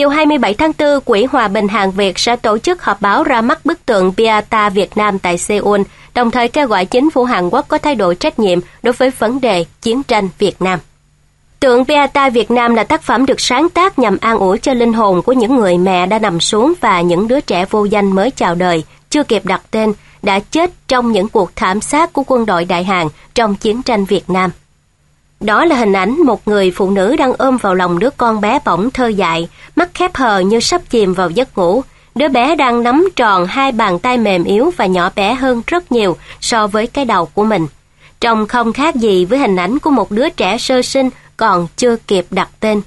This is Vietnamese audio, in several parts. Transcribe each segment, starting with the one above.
Chiều 27 tháng 4, Quỹ Hòa bình Hàn Việt sẽ tổ chức họp báo ra mắt bức tượng Piata Việt Nam tại Seoul, đồng thời kêu gọi chính phủ Hàn Quốc có thái độ trách nhiệm đối với vấn đề chiến tranh Việt Nam. Tượng Piata Việt Nam là tác phẩm được sáng tác nhằm an ủi cho linh hồn của những người mẹ đã nằm xuống và những đứa trẻ vô danh mới chào đời, chưa kịp đặt tên, đã chết trong những cuộc thảm sát của quân đội Đại Hàn trong chiến tranh Việt Nam. Đó là hình ảnh một người phụ nữ đang ôm vào lòng đứa con bé bỏng thơ dại, mắt khép hờ như sắp chìm vào giấc ngủ. Đứa bé đang nắm tròn hai bàn tay mềm yếu và nhỏ bé hơn rất nhiều so với cái đầu của mình. Trông không khác gì với hình ảnh của một đứa trẻ sơ sinh còn chưa kịp đặt tên.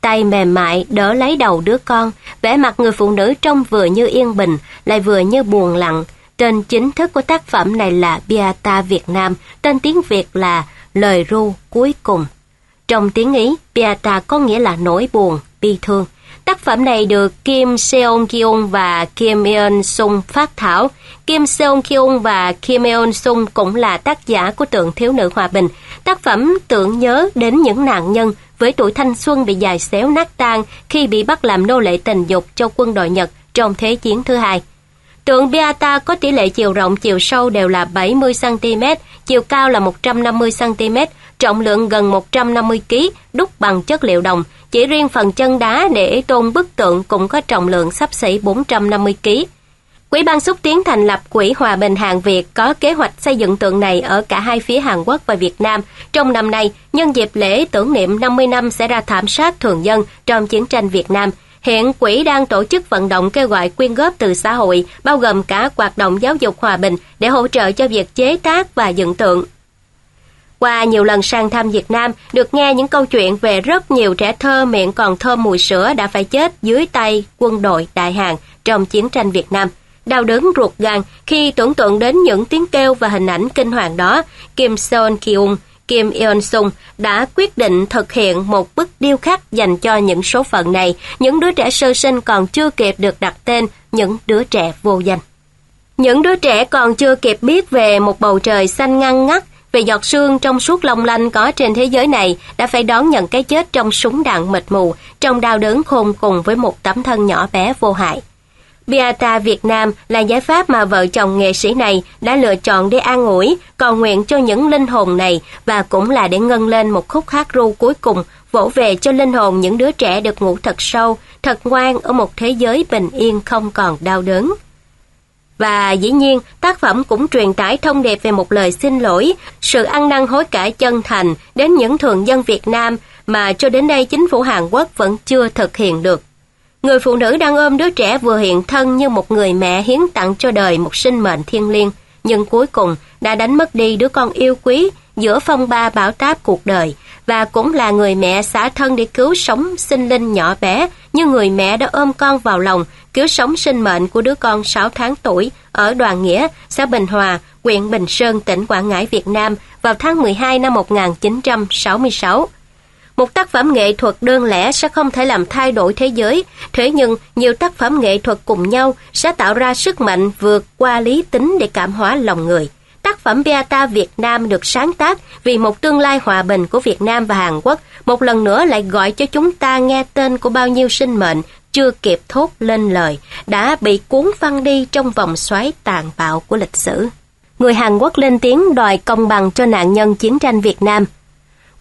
Tay mềm mại đỡ lấy đầu đứa con, vẻ mặt người phụ nữ trông vừa như yên bình, lại vừa như buồn lặng. Tên chính thức của tác phẩm này là Biata Việt Nam, tên tiếng Việt là Lời ru cuối cùng. Trong tiếng Ý, piata có nghĩa là nỗi buồn, bi thương. Tác phẩm này được Kim Seong Kyung và Kim Eun Sung phát thảo. Kim Seong Kyung và Kim Eun Sung cũng là tác giả của tượng thiếu nữ hòa bình. Tác phẩm tưởng nhớ đến những nạn nhân với tuổi thanh xuân bị dài xéo nát tan khi bị bắt làm nô lệ tình dục cho quân đội Nhật trong Thế chiến thứ hai. Tượng Beata có tỷ lệ chiều rộng chiều sâu đều là 70cm, chiều cao là 150cm, trọng lượng gần 150 kg, đúc bằng chất liệu đồng. Chỉ riêng phần chân đá để tôn bức tượng cũng có trọng lượng sắp xỉ 450 kg. Quỹ ban xúc tiến thành lập Quỹ Hòa bình Hàn Việt có kế hoạch xây dựng tượng này ở cả hai phía Hàn Quốc và Việt Nam. Trong năm nay, nhân dịp lễ tưởng niệm 50 năm sẽ ra thảm sát thường dân trong chiến tranh Việt Nam, Hiện quỹ đang tổ chức vận động kêu gọi quyên góp từ xã hội, bao gồm cả hoạt động giáo dục hòa bình để hỗ trợ cho việc chế tác và dựng tượng. Qua nhiều lần sang thăm Việt Nam, được nghe những câu chuyện về rất nhiều trẻ thơ miệng còn thơm mùi sữa đã phải chết dưới tay quân đội Đại Hàn trong chiến tranh Việt Nam. Đau đớn ruột gan khi tưởng tượng đến những tiếng kêu và hình ảnh kinh hoàng đó, Kim Seon Kyung, Kim Yeon Sung đã quyết định thực hiện một bức điêu khắc dành cho những số phận này, những đứa trẻ sơ sinh còn chưa kịp được đặt tên, những đứa trẻ vô danh. Những đứa trẻ còn chưa kịp biết về một bầu trời xanh ngăn ngắt, về giọt sương trong suốt long lanh có trên thế giới này đã phải đón nhận cái chết trong súng đạn mịt mù, trong đau đớn khôn cùng với một tấm thân nhỏ bé vô hại. Beata Việt Nam là giải pháp mà vợ chồng nghệ sĩ này đã lựa chọn để an ủi, cầu nguyện cho những linh hồn này và cũng là để ngân lên một khúc hát ru cuối cùng vỗ về cho linh hồn những đứa trẻ được ngủ thật sâu, thật ngoan ở một thế giới bình yên không còn đau đớn. Và dĩ nhiên, tác phẩm cũng truyền tải thông điệp về một lời xin lỗi, sự ăn năn hối cải chân thành đến những thường dân Việt Nam mà cho đến nay chính phủ Hàn Quốc vẫn chưa thực hiện được. Người phụ nữ đang ôm đứa trẻ vừa hiện thân như một người mẹ hiến tặng cho đời một sinh mệnh thiêng liêng, nhưng cuối cùng đã đánh mất đi đứa con yêu quý giữa phong ba bão táp cuộc đời và cũng là người mẹ xả thân để cứu sống sinh linh nhỏ bé như người mẹ đã ôm con vào lòng cứu sống sinh mệnh của đứa con 6 tháng tuổi ở Đoàn Nghĩa, xã Bình Hòa, huyện Bình Sơn, tỉnh Quảng Ngãi, Việt Nam vào tháng 12 năm 1966. Một tác phẩm nghệ thuật đơn lẻ sẽ không thể làm thay đổi thế giới, thế nhưng nhiều tác phẩm nghệ thuật cùng nhau sẽ tạo ra sức mạnh vượt qua lý tính để cảm hóa lòng người. Tác phẩm Beata Việt Nam được sáng tác vì một tương lai hòa bình của Việt Nam và Hàn Quốc, một lần nữa lại gọi cho chúng ta nghe tên của bao nhiêu sinh mệnh chưa kịp thốt lên lời, đã bị cuốn phăng đi trong vòng xoáy tàn bạo của lịch sử. Người Hàn Quốc lên tiếng đòi công bằng cho nạn nhân chiến tranh Việt Nam.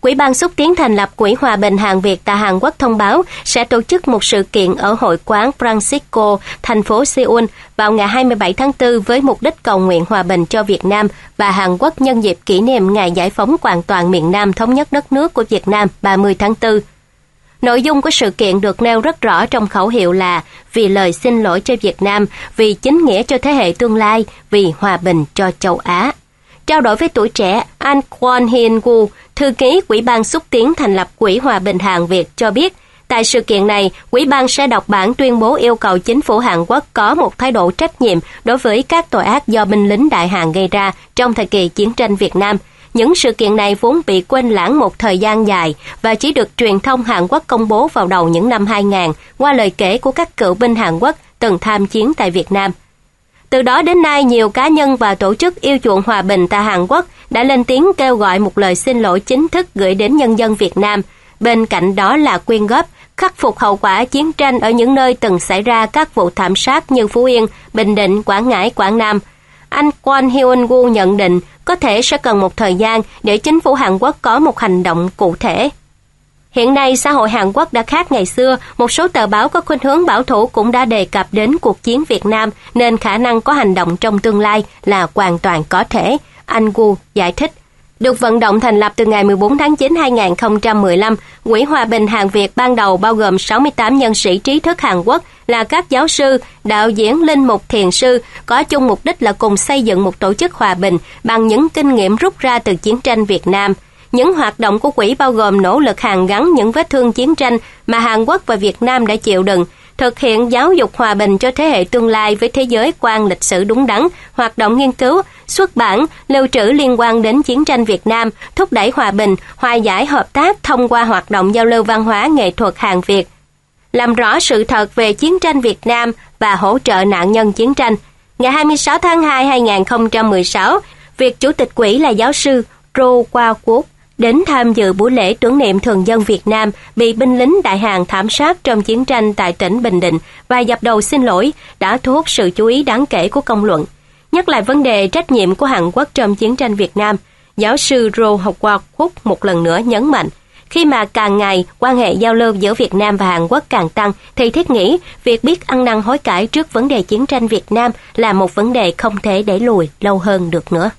Quỹ ban xúc tiến thành lập Quỹ Hòa bình Hàn Việt tại Hàn Quốc thông báo sẽ tổ chức một sự kiện ở hội quán Francisco, thành phố Seoul vào ngày 27 tháng 4 với mục đích cầu nguyện hòa bình cho Việt Nam và Hàn Quốc nhân dịp kỷ niệm ngày giải phóng hoàn toàn miền Nam thống nhất đất nước của Việt Nam 30 tháng 4. Nội dung của sự kiện được nêu rất rõ trong khẩu hiệu là vì lời xin lỗi cho Việt Nam, vì chính nghĩa cho thế hệ tương lai, vì hòa bình cho châu Á. Trao đổi với tuổi trẻ, An Kwon hien Woo, thư ký Quỹ ban xúc tiến thành lập Quỹ Hòa bình Hàn Việt cho biết, tại sự kiện này, Quỹ ban sẽ đọc bản tuyên bố yêu cầu chính phủ Hàn Quốc có một thái độ trách nhiệm đối với các tội ác do binh lính Đại Hàn gây ra trong thời kỳ chiến tranh Việt Nam. Những sự kiện này vốn bị quên lãng một thời gian dài và chỉ được truyền thông Hàn Quốc công bố vào đầu những năm 2000 qua lời kể của các cựu binh Hàn Quốc từng tham chiến tại Việt Nam. Từ đó đến nay, nhiều cá nhân và tổ chức yêu chuộng hòa bình tại Hàn Quốc đã lên tiếng kêu gọi một lời xin lỗi chính thức gửi đến nhân dân Việt Nam. Bên cạnh đó là quyên góp khắc phục hậu quả chiến tranh ở những nơi từng xảy ra các vụ thảm sát như Phú Yên, Bình Định, Quảng Ngãi, Quảng Nam. Anh Kwon Hyun-woo nhận định có thể sẽ cần một thời gian để chính phủ Hàn Quốc có một hành động cụ thể. Hiện nay, xã hội Hàn Quốc đã khác ngày xưa, một số tờ báo có khuynh hướng bảo thủ cũng đã đề cập đến cuộc chiến Việt Nam, nên khả năng có hành động trong tương lai là hoàn toàn có thể, anh Wu giải thích. Được vận động thành lập từ ngày 14 tháng 9 2015, Quỹ Hòa bình Hàn Việt ban đầu bao gồm 68 nhân sĩ trí thức Hàn Quốc là các giáo sư, đạo diễn, linh mục, thiền sư, có chung mục đích là cùng xây dựng một tổ chức hòa bình bằng những kinh nghiệm rút ra từ chiến tranh Việt Nam. Những hoạt động của quỹ bao gồm nỗ lực hàn gắn những vết thương chiến tranh mà Hàn Quốc và Việt Nam đã chịu đựng, thực hiện giáo dục hòa bình cho thế hệ tương lai với thế giới quan lịch sử đúng đắn, hoạt động nghiên cứu, xuất bản, lưu trữ liên quan đến chiến tranh Việt Nam, thúc đẩy hòa bình, hòa giải hợp tác thông qua hoạt động giao lưu văn hóa nghệ thuật Hàn Việt, làm rõ sự thật về chiến tranh Việt Nam và hỗ trợ nạn nhân chiến tranh. Ngày 26 tháng 2 2016, việc Chủ tịch quỹ là giáo sư Ro Qua Quốc đến tham dự buổi lễ tưởng niệm thường dân Việt Nam bị binh lính đại Hàn thảm sát trong chiến tranh tại tỉnh Bình Định và dập đầu xin lỗi đã thu hút sự chú ý đáng kể của công luận. Nhắc lại vấn đề trách nhiệm của Hàn Quốc trong chiến tranh Việt Nam, giáo sư Ro Học Hoa Húc một lần nữa nhấn mạnh, khi mà càng ngày quan hệ giao lưu giữa Việt Nam và Hàn Quốc càng tăng, thì thiết nghĩ việc biết ăn năn hối cải trước vấn đề chiến tranh Việt Nam là một vấn đề không thể để lùi lâu hơn được nữa.